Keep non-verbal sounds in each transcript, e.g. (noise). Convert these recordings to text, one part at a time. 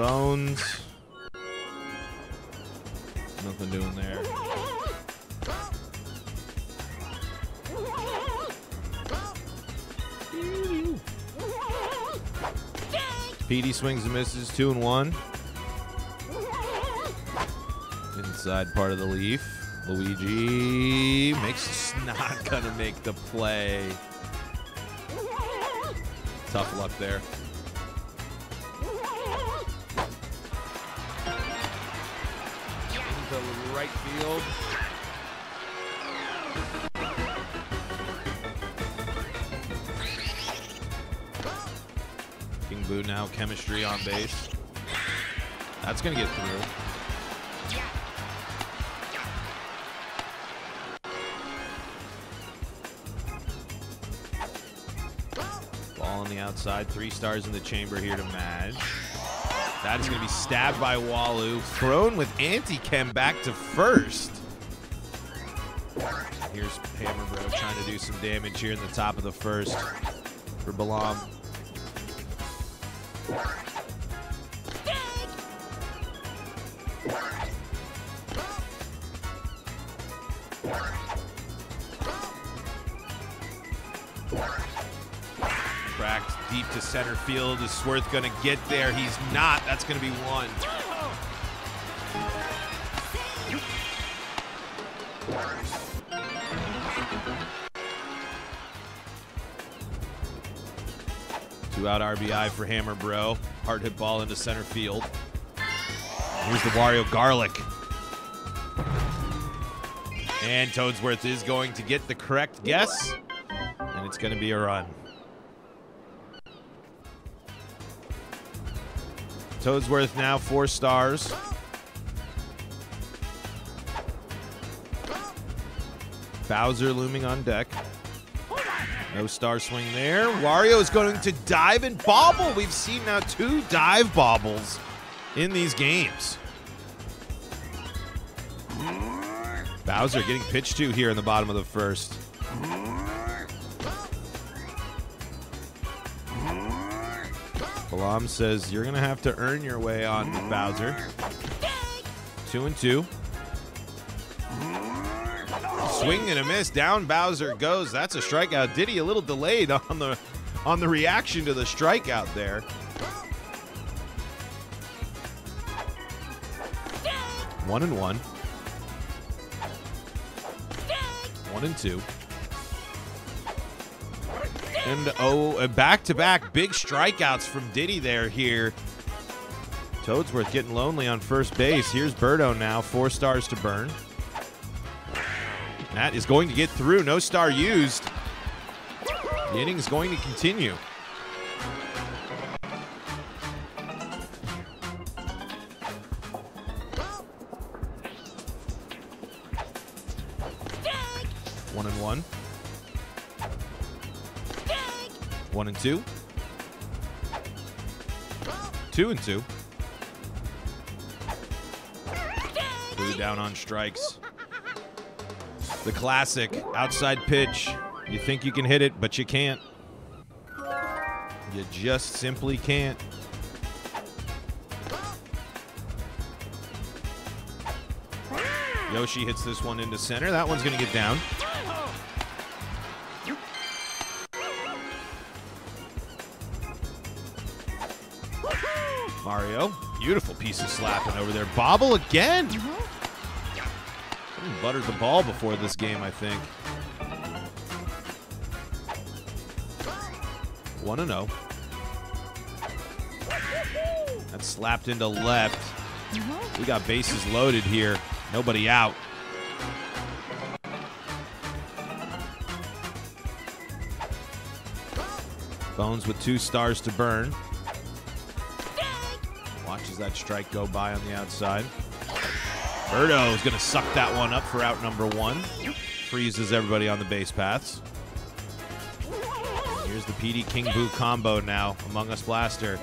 Bones. Nothing doing there. Petey swings and misses, two and one. Inside part of the leaf. Luigi makes not (laughs) gonna make the play. Tough luck there. Right field. King Boo now chemistry on base. That's gonna get through. Ball on the outside. Three stars in the chamber here to Madge. That is going to be stabbed by Walu. Thrown with anti-chem back to first. Here's Hammer Bro trying to do some damage here in the top of the first for Balamb. Deep to center field. Is Sworth going to get there? He's not. That's going to be one. Two out RBI for Hammer Bro. Hard hit ball into center field. Here's the Wario Garlic. And Toadsworth is going to get the correct guess. And it's going to be a run. Toadsworth now four stars. Bowser looming on deck. No star swing there. Wario is going to dive and bobble. We've seen now two dive bobbles in these games. Bowser getting pitched to here in the bottom of the first. Balamb says you're going to have to earn your way on Bowser. Two and two. Swing and a miss. Down Bowser goes. That's a strikeout. Diddy a little delayed on the on the reaction to the strikeout there. One and one. One and two. And oh, back to back big strikeouts from Diddy there here. Toadsworth getting lonely on first base. Here's Birdo now, four stars to burn. Matt is going to get through. No star used. The inning is going to continue. Two. Two and two. Blue down on strikes. The classic outside pitch. You think you can hit it, but you can't. You just simply can't. Yoshi hits this one into center. That one's going to get down. Beautiful piece of slapping over there. Bobble again. Mm-hmm. Someone buttered the ball before this game, I think. 1 0. That slapped into left. Mm-hmm. We got bases loaded here. Nobody out. Bones with two stars to burn. That strike go by on the outside. Birdo is going to suck that one up for out number one. Freezes everybody on the base paths. Here's the PD King Boo combo now. Among Us Blaster.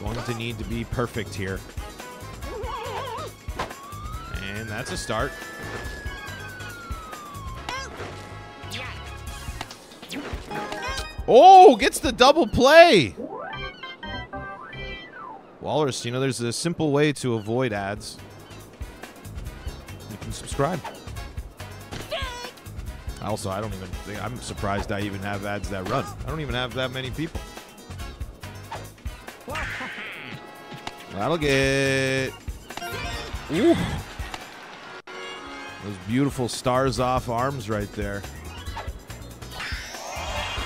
Going to need to be perfect here. And that's a start. Oh, gets the double play. Walrus, you know, there's a simple way to avoid ads. You can subscribe. Also, I don't even think I'm surprised I even have ads that run. I don't even have that many people. That'll get. Ooh. Those beautiful stars off arms right there.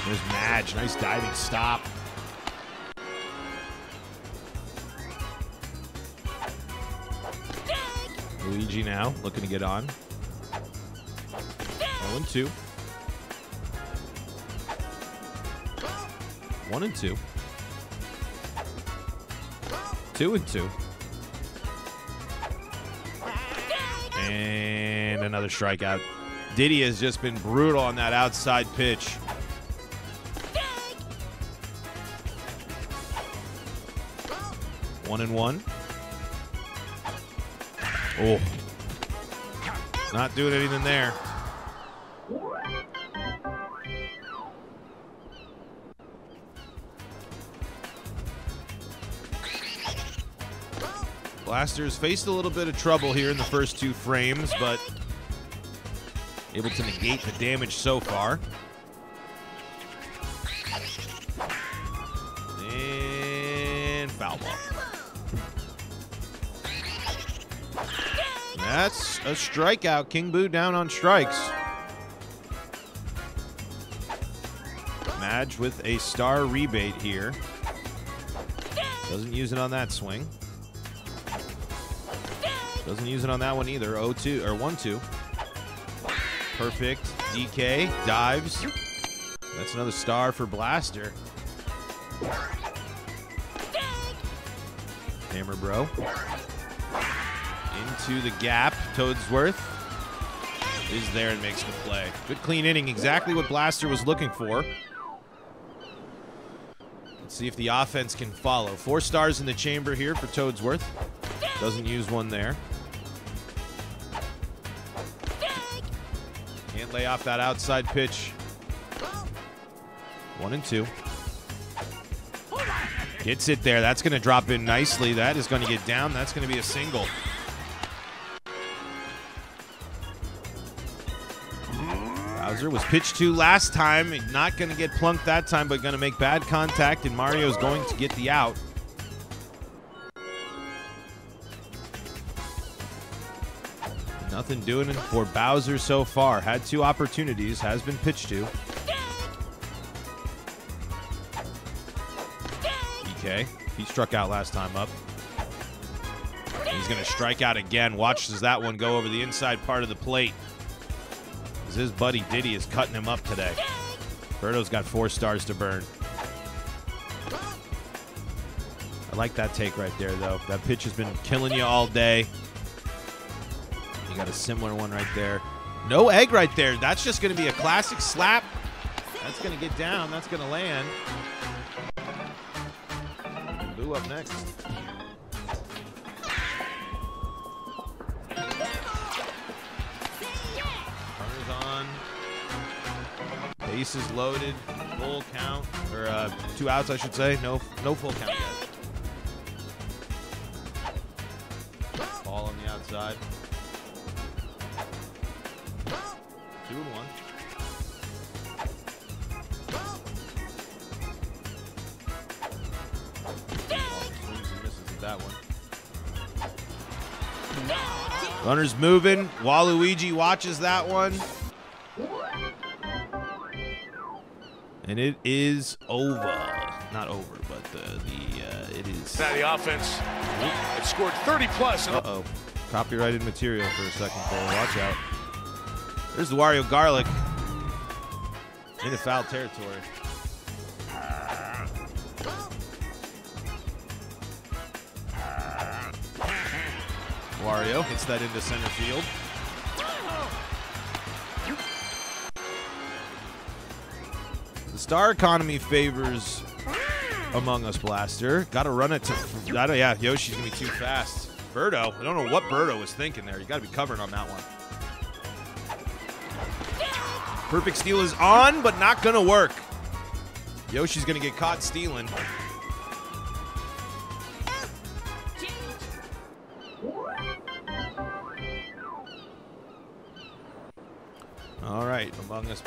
There's Madge. Nice diving stop. Luigi now looking to get on. 0 and 2. 1 and 2. 2 and 2. And another strikeout. Diddy has just been brutal on that outside pitch. One and one. Oh. Not doing anything there. Blasters faced a little bit of trouble here in the first two frames, but able to negate the damage so far. And foul ball. That's a strikeout. King Boo down on strikes. Madge with a star rebate here. Doesn't use it on that swing. Doesn't use it on that one either. 0-2 or 1-2. Perfect. DK dives. That's another star for Blaster. Hammer Bro. Into the gap. Toadsworth is there and makes the play. Good clean inning. Exactly what Blaster was looking for. Let's see if the offense can follow. Four stars in the chamber here for Toadsworth. Doesn't use one there. Can't lay off that outside pitch. One and two. Gets it there. That's going to drop in nicely. That is going to get down. That's going to be a single. Was pitched to last time. Not going to get plunked that time, but going to make bad contact, and Mario's going to get the out. Nothing doing for Bowser so far. Had two opportunities, has been pitched to. DK, he struck out last time up. He's going to strike out again. Watches that one go over the inside part of the plate. His buddy Diddy is cutting him up today. Birdo's got four stars to burn. I like that take right there, though. That pitch has been killing you all day. You got a similar one right there. No egg right there. That's just going to be a classic slap. That's going to get down. That's going to land. Boo up next. Bases loaded. Full count. Or uh, two outs, I should say. No, no full count yet. Ball on the outside. Two and one. That one. Runners moving. Waluigi watches that one. And it is over. Not over, but the, the uh, it is. Now the offense had scored 30 plus. in- Uh-oh. Copyrighted material for a second there. Watch out. There's the Wario Garlic. Into foul territory. Wario hits that into center field. Star economy favors Among Us Blaster. Got to run it to. Gotta, yeah, Yoshi's gonna be too fast. Birdo, I don't know what Birdo was thinking there. You got to be covering on that one. Perfect steal is on, but not gonna work. Yoshi's gonna get caught stealing.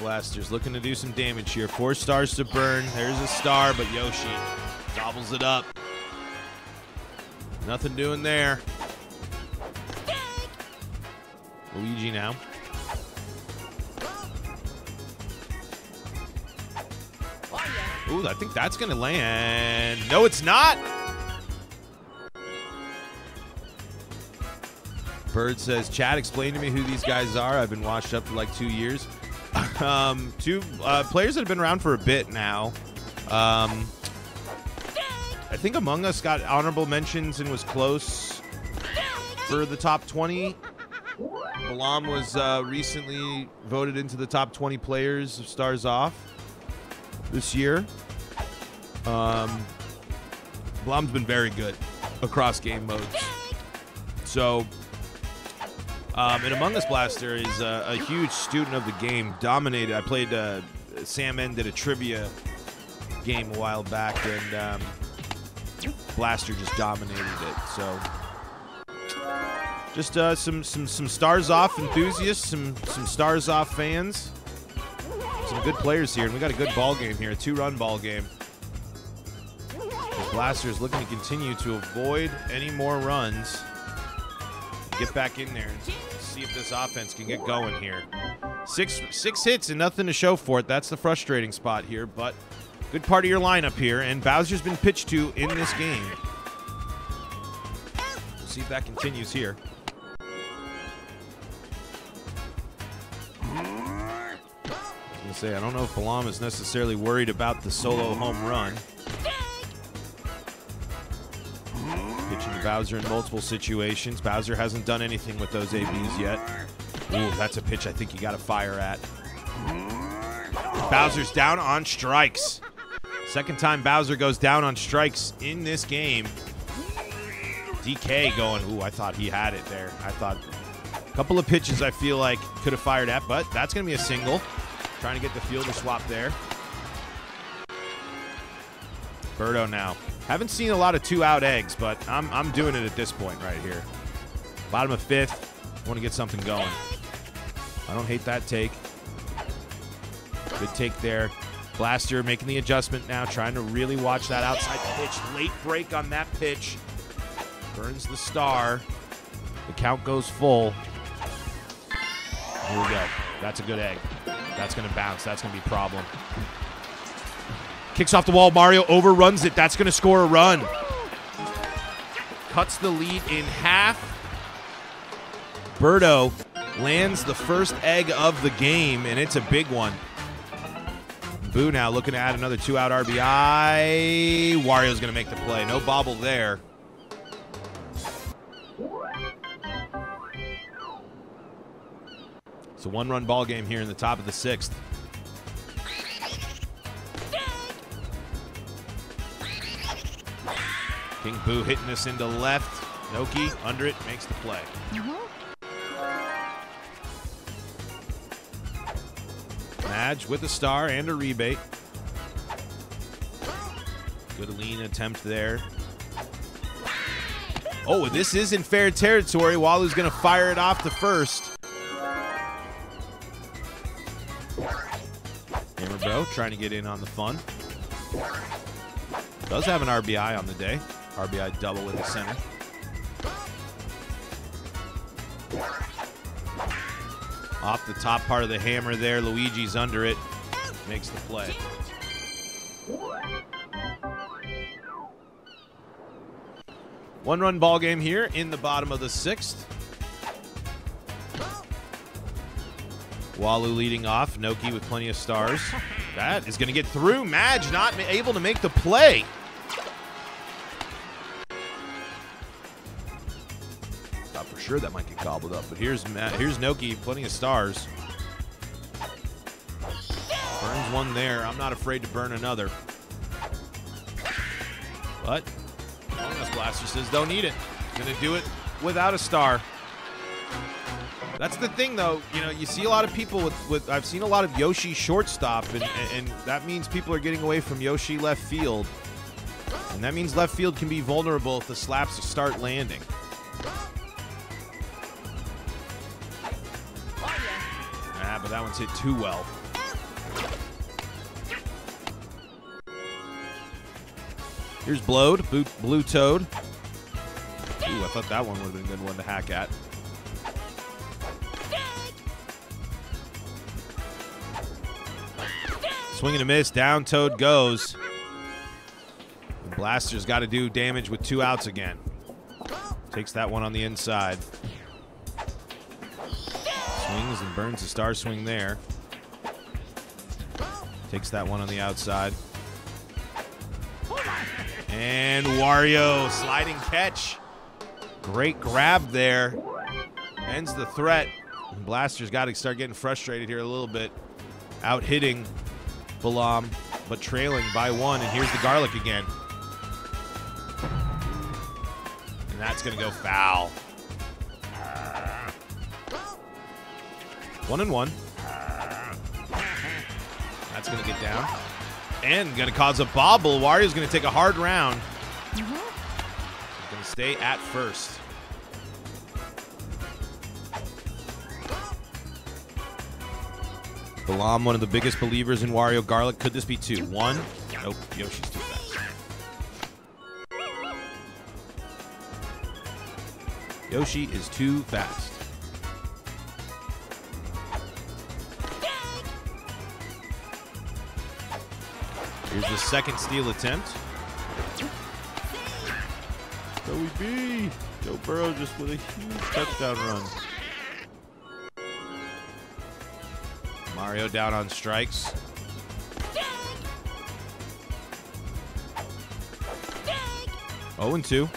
Blasters looking to do some damage here. Four stars to burn. There's a star, but Yoshi gobbles it up. Nothing doing there. Luigi now. Ooh, I think that's going to land. No, it's not. Bird says, Chad, explain to me who these guys are. I've been washed up for like two years. Um, two uh, players that have been around for a bit now. Um, I think Among Us got honorable mentions and was close for the top 20. Balamb was uh, recently voted into the top 20 players of Stars Off this year. Um, Balamb's been very good across game modes. So, um, and Among Us Blaster is a, a, huge student of the game. Dominated. I played. Uh, Sam N did a trivia game a while back, and um, Blaster just dominated it. So, just uh, some some some stars off enthusiasts, some some stars off fans, some good players here, and we got a good ball game here, a two-run ball game. Blaster is looking to continue to avoid any more runs. Get back in there and see if this offense can get going here. Six six hits and nothing to show for it. That's the frustrating spot here, but good part of your lineup here, and Bowser's been pitched to in this game. We'll see if that continues here. I was gonna say I don't know if Balamb is necessarily worried about the solo home run. Bowser in multiple situations. Bowser hasn't done anything with those ABs yet. Ooh, that's a pitch I think you got to fire at. Bowser's down on strikes. Second time Bowser goes down on strikes in this game. DK going, ooh, I thought he had it there. I thought a couple of pitches I feel like could have fired at, but that's going to be a single. Trying to get the fielder swap there. Birdo now. Haven't seen a lot of two out eggs, but I'm, I'm doing it at this point right here. Bottom of fifth. Want to get something going. I don't hate that take. Good take there. Blaster making the adjustment now, trying to really watch that outside pitch. Late break on that pitch. Burns the star. The count goes full. Here we go. That's a good egg. That's going to bounce. That's going to be a problem. Kicks off the wall. Mario overruns it. That's going to score a run. Cuts the lead in half. Birdo lands the first egg of the game, and it's a big one. Boo now looking to add another two out RBI. Wario's going to make the play. No bobble there. It's a one run ball game here in the top of the sixth. King Boo hitting this into left. Noki under it makes the play. Madge with a star and a rebate. Good lean attempt there. Oh, this is in fair territory. Walu's going to fire it off the first. Hammer Bro trying to get in on the fun. Does have an RBI on the day. RBI double in the center. Off the top part of the hammer there. Luigi's under it. Makes the play. One run ball game here in the bottom of the sixth. Walu leading off. Noki with plenty of stars. That is going to get through. Madge not able to make the play. Sure that might get gobbled up, but here's Matt, here's Noki, plenty of stars. Burns one there. I'm not afraid to burn another. But Among Blaster says don't need it. Gonna do it without a star. That's the thing, though. You know, you see a lot of people with, with I've seen a lot of Yoshi shortstop, and, and that means people are getting away from Yoshi left field. And that means left field can be vulnerable if the slaps start landing. That one's hit too well. Here's Blowed, Blue, Toad. Ooh, I thought that one would have been a good one to hack at. Swing and a miss. Down Toad goes. And Blaster's got to do damage with two outs again. Takes that one on the inside. Swings and burns the star swing there. Takes that one on the outside. And Wario sliding catch. Great grab there. Ends the threat. Blaster's got to start getting frustrated here a little bit. Out hitting Balamb, but trailing by one. And here's the garlic again. And that's going to go foul. One and one. That's going to get down. And going to cause a bobble. Wario's going to take a hard round. He's going to stay at first. Balamb, one of the biggest believers in Wario Garlic. Could this be two? One? Nope. Yoshi's too fast. Yoshi is too fast. The second steal attempt. Joey B. Joe Burrow just with a huge touchdown run. Mario down on strikes. Oh and 2.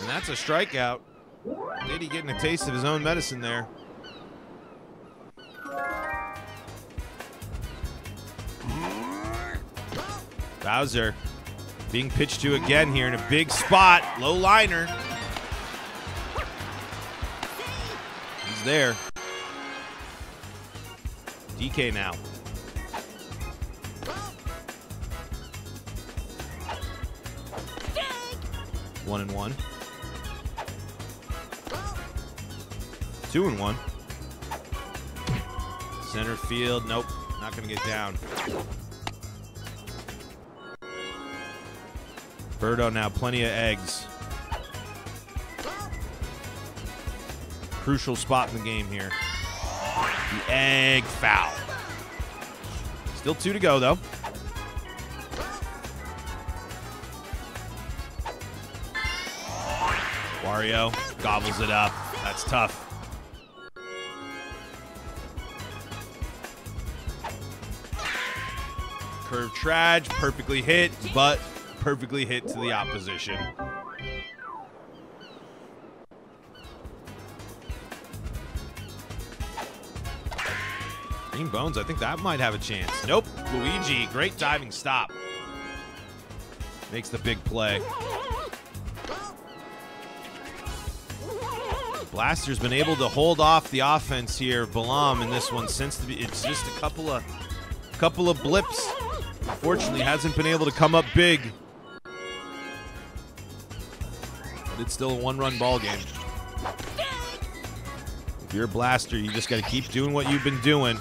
And that's a strikeout. Diddy getting a taste of his own medicine there. Bowser being pitched to again here in a big spot. Low liner. He's there. DK now. One and one. Two and one. Center field. Nope. Not going to get down. Birdo now, plenty of eggs. Crucial spot in the game here. The egg foul. Still two to go, though. Wario gobbles it up. That's tough. Curve trage, perfectly hit, but perfectly hit to the opposition. Green Bones, I think that might have a chance. Nope. Luigi, great diving stop. Makes the big play. Blaster's been able to hold off the offense here, Balamb in this one since the, it's just a couple of couple of blips. Unfortunately, hasn't been able to come up big. It's still a one-run ball game. If you're a blaster, you just got to keep doing what you've been doing.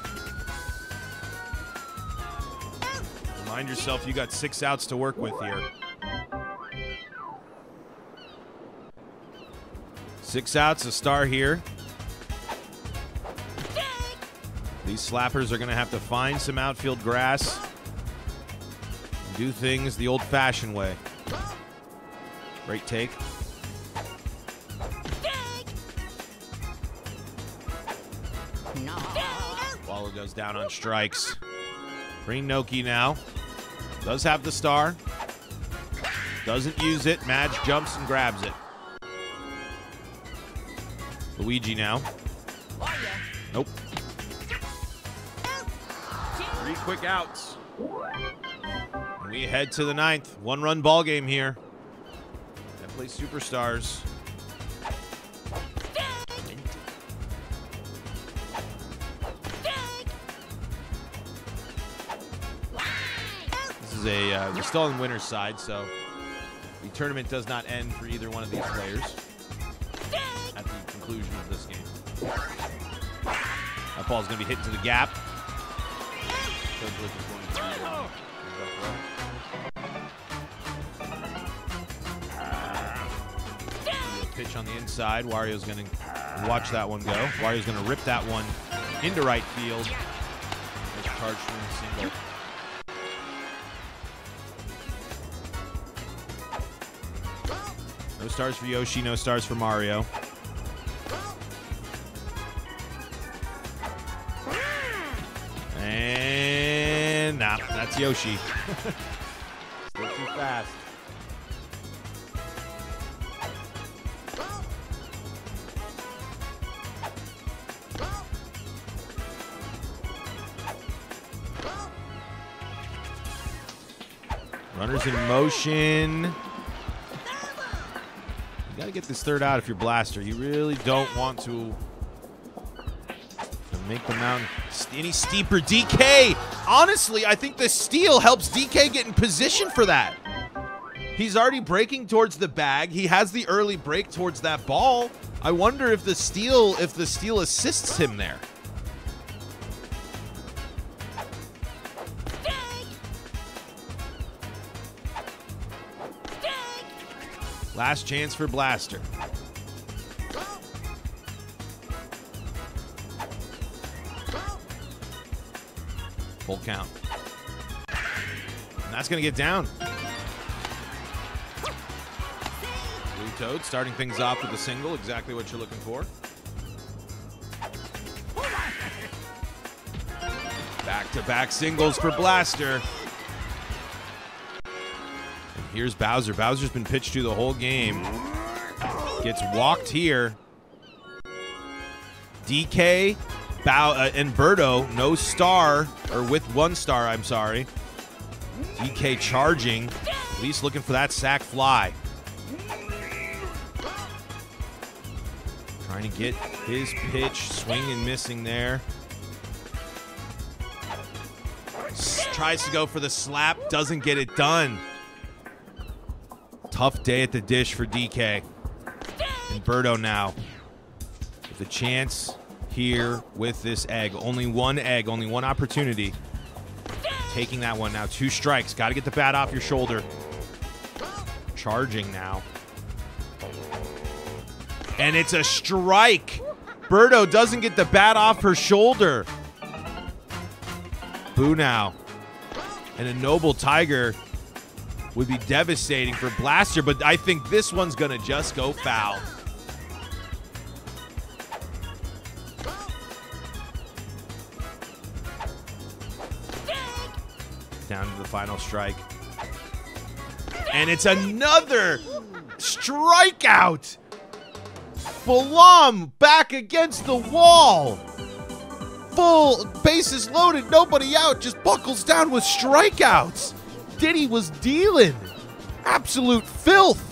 Remind yourself you got six outs to work with here. Six outs, a star here. These slappers are going to have to find some outfield grass and do things the old fashioned way. Great take. Down on strikes. Green Noki now. Does have the star. Doesn't use it. Madge jumps and grabs it. Luigi now. Nope. Three quick outs. We head to the ninth. One run ball game here. That plays superstars. Is a, uh, we're still on the winner's side, so the tournament does not end for either one of these players at the conclusion of this game. That ball's going to be hit into the gap. Pitch on the inside. Wario's going to watch that one go. Wario's going to rip that one into right field. Single. Stars for Yoshi, no stars for Mario. And nah, that's Yoshi. (laughs) Still too fast. Runners in motion. To get this third out if you're Blaster. You really don't want to, to make the mountain any steeper. DK, honestly, I think the steal helps DK get in position for that. He's already breaking towards the bag. He has the early break towards that ball. I wonder if the steal if the steal assists him there. Last chance for Blaster. Full count. And that's going to get down. Blue Toad starting things off with a single, exactly what you're looking for. Back to back singles for Blaster. Here's Bowser. Bowser's been pitched to the whole game. Gets walked here. DK Bow uh, and Birdo, no star, or with one star, I'm sorry. DK charging. At least looking for that sack fly. Trying to get his pitch, swing and missing there. S tries to go for the slap, doesn't get it done. Tough day at the dish for DK. And Birdo now with a chance here with this egg. Only one egg, only one opportunity. Taking that one now. Two strikes. Got to get the bat off your shoulder. Charging now. And it's a strike. Birdo doesn't get the bat off her shoulder. Boo now. And a noble tiger would be devastating for Blaster, but I think this one's going to just go foul. Down to the final strike. And it's another strikeout. Balamb back against the wall. Full bases loaded, nobody out, just buckles down with strikeouts. Diddy was dealing absolute filth.